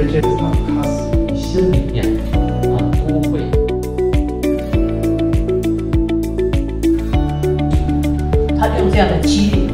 其这个卡他心里面啊都会。他用这样的激励